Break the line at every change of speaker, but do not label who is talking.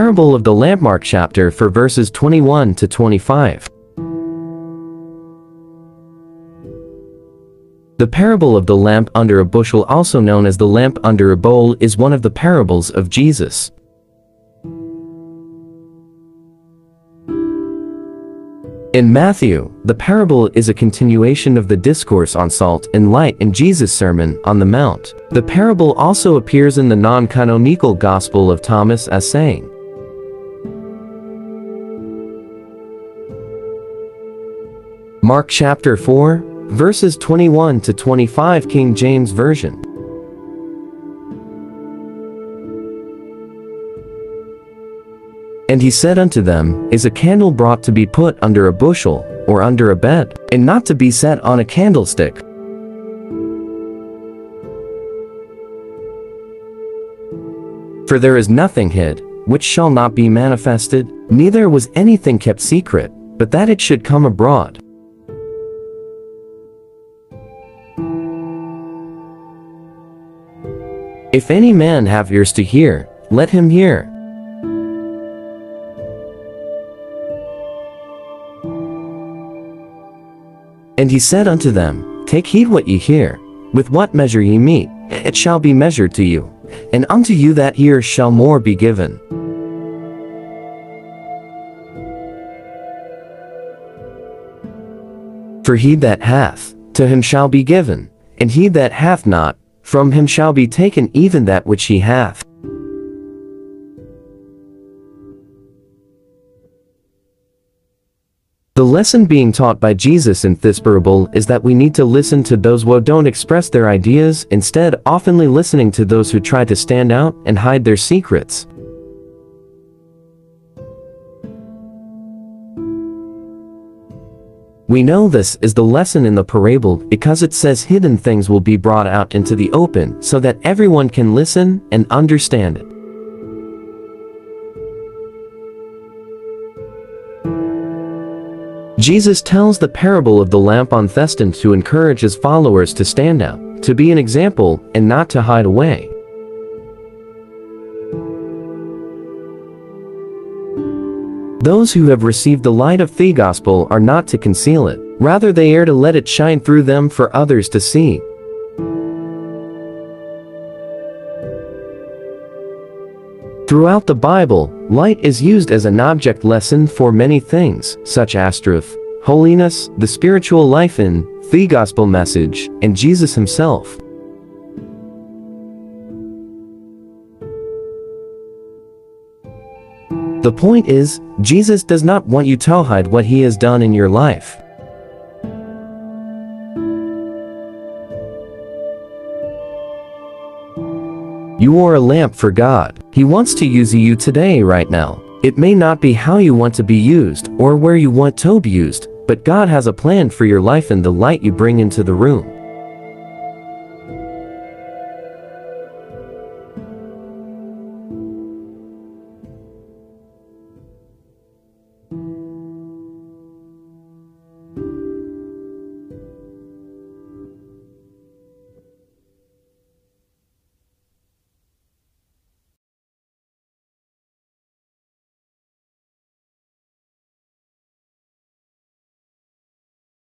parable of the lamp mark chapter for verses 21 to 25. The parable of the lamp under a bushel also known as the lamp under a bowl is one of the parables of Jesus. In Matthew, the parable is a continuation of the discourse on salt and light in Jesus' Sermon on the Mount. The parable also appears in the non-canonical Gospel of Thomas as saying, Mark chapter 4, verses 21 to 25 King James Version. And he said unto them, Is a candle brought to be put under a bushel, or under a bed, and not to be set on a candlestick? For there is nothing hid, which shall not be manifested, neither was anything kept secret, but that it should come abroad. If any man have ears to hear, let him hear. And he said unto them, Take heed what ye hear. With what measure ye mete, it shall be measured to you. And unto you that hear shall more be given. For he that hath, to him shall be given, and he that hath not, from him shall be taken even that which he hath. The lesson being taught by Jesus in this parable is that we need to listen to those who don't express their ideas, instead oftenly listening to those who try to stand out and hide their secrets. We know this is the lesson in the parable because it says hidden things will be brought out into the open so that everyone can listen and understand it. Jesus tells the parable of the lamp on Thestin to encourage his followers to stand out, to be an example, and not to hide away. Those who have received the light of the gospel are not to conceal it, rather they are to let it shine through them for others to see. Throughout the Bible, light is used as an object lesson for many things, such as truth, holiness, the spiritual life in, the gospel message, and Jesus himself. The point is, Jesus does not want you to hide what he has done in your life. You are a lamp for God. He wants to use you today right now. It may not be how you want to be used or where you want to be used, but God has a plan for your life and the light you bring into the room.